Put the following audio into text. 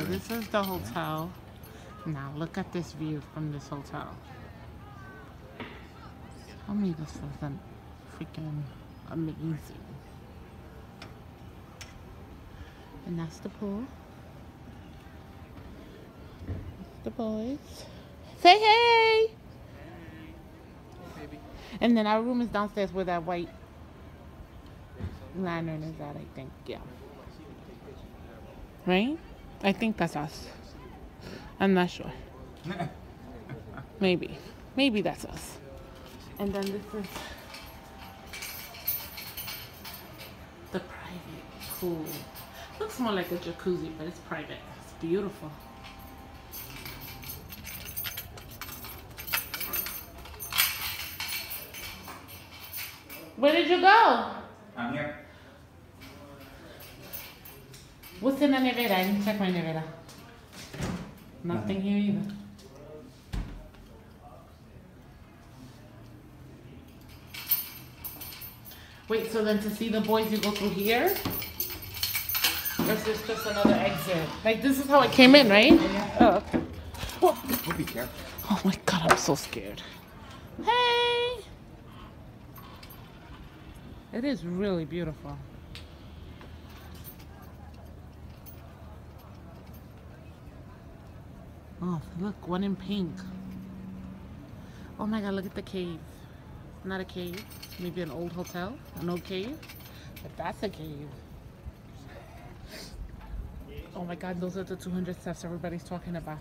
So this is the hotel. Now look at this view from this hotel. Tell me this isn't freaking amazing. And that's the pool. That's the boys. Say hey! And then our room is downstairs where that white lantern is at, I think. Yeah. Right? I think that's us. I'm not sure. Maybe. Maybe that's us. And then this is the private pool. Looks more like a jacuzzi, but it's private. It's beautiful. Where did you go? I'm here. What's in the nevera? I didn't check my nevera. Nothing here either. Wait, so then to see the boys, you go through here? Or is this just another exit? Like, this is how it came in, right? Oh, okay. Oh, We'll be careful. oh my god, I'm so scared. Hey! It is really beautiful. Oh, look, one in pink. Oh my god, look at the cave. Not a cave. Maybe an old hotel. An old cave. But that's a cave. Oh my god, those are the 200 steps everybody's talking about.